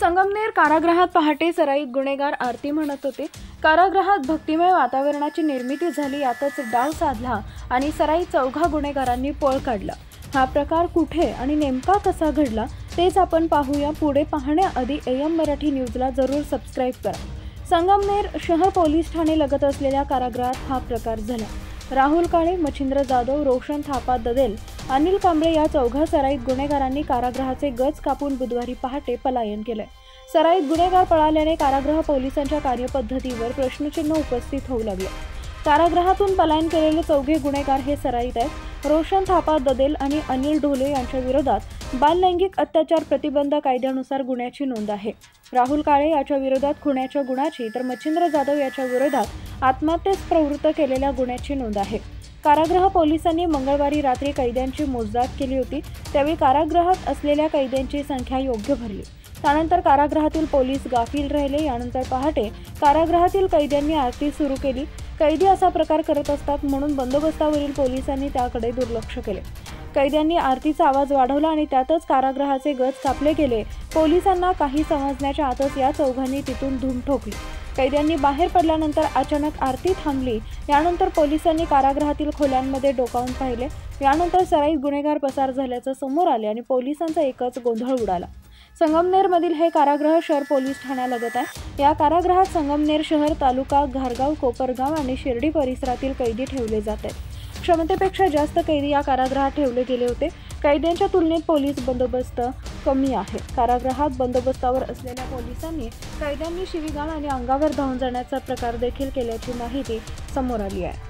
संगमनेर कारागृहात पहाटे सराईत गुन्हेगार आरती म्हणत होते. कारागृहात भक्तिमय वातावरणाची निर्मिती झाली यातच डाव साधला आणि सराई चौघा गुन्हेगारांनी पळ काढला. हा प्रकार कुठे आणि नेमका कसा घडला तेच आपण पाहूया पुढे पाहण्याआधी एम मराठी न्यूजला जरूर सबस्क्राईब करा. संगमनेर शहर पोलीस ठाणे लगत असलेल्या कारागृहात हा प्रकार झाला. राहुल काळे मच्छिंद्र जाधव रोशन थापा ददेल अनिल कांबळे या चौघा सराईत गुन्हेगारांनी कारागृहाचे गज कापून बुधवारी पहाटे पलायन केलंय सराईत गुन्हेगार पळाल्याने कारागृह पोलिसांच्या कार्यपद्धतीवर प्रश्नचिन्ह उपस्थित होऊ लागले. कारागृहातून पलायन केलेले चौघे गुन्हेगार हे सराईत आहेत. रोशन थापा ददेल आणि अनिल ढोले यांच्या विरोधात बाललैंगिक अत्याचार प्रतिबंध कायद्यानुसार गुन्ह्याची नोंद आहे. राहुल काळे याच्या विरोधात खुण्याच्या गुणाची तर मच्छिंद्र जाधव याच्या विरोधात आत्महत्येस प्रवृत्त केलेल्या गुन्ह्याची नोंद आहे. कारागृह पोलिसांनी मंगळवारी रात्री कैद्यांची मोजदाद केली होती. त्यावेळी कारागृहात असलेल्या कैद्यांची संख्या योग्य भरली. त्यानंतर कारागृहातील पोलीस गाफील राहिले. यानंतर पहाटे कारागृहातील कैद्यांनी आरती सुरू केली. कैदी असा प्रकार करत असतात म्हणून बंदोबस्तावरील पोलिसांनी त्याकडे दुर्लक्ष केले. कैद्यांनी आरतीचा आवाज वाढवला आणि त्यातच कारागृहाचे गज कापले गेले. पोलिसांना काही समजण्याच्या आतच या चौघांनी तिथून धूम ठोकली. कैद्यांनी बाहेर पडल्यानंतर अचानक आरती थांबली. यानंतर पोलिसांनी कारागृहातील खोल्यांमध्ये डोकावून पाहिले. यानंतर सराईत गुन्हेगार पसार झाल्याचं समोर आले आणि पोलिसांचा एकच गोंधळ उडाला. संगमनेरमधील हे कारागृह शहर पोलीस ठाण्यालगत आहे. या कारागृहात संगमनेर शहर तालुका घारगाव कोपरगाव आणि शिर्डी परिसरातील कैदी ठेवले जात आहेत. क्षमतेपेक्षा जास्त कैदी या कारागृहात ठेवले गेले होते. कैद्यांच्या तुलनेत पोलीस बंदोबस्त कमी आहे. कारागृहात बंदोबस्तावर असलेल्या पोलिसांनी कैद्यांनी शिवीगाळ आणि अंगावर धावून जाण्याचा प्रकार देखील केल्याची माहिती समोर आली आहे.